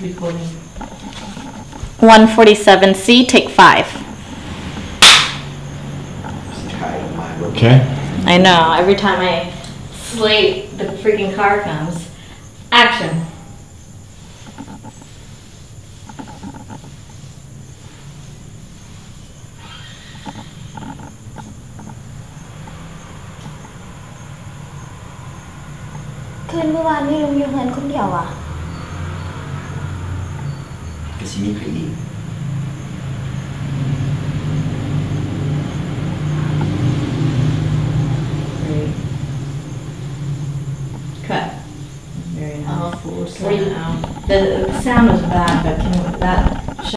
recording. 147C, take five. Tired of my room. Okay, I know, every time I slate, the freaking car comes. Action. 아. คืนเมื่อวานไม่รู้อยู่เงินคนเดียวอ่ะ kesini Cut. Very nice. Uh-huh. I'll. The, sound was bad, but can, that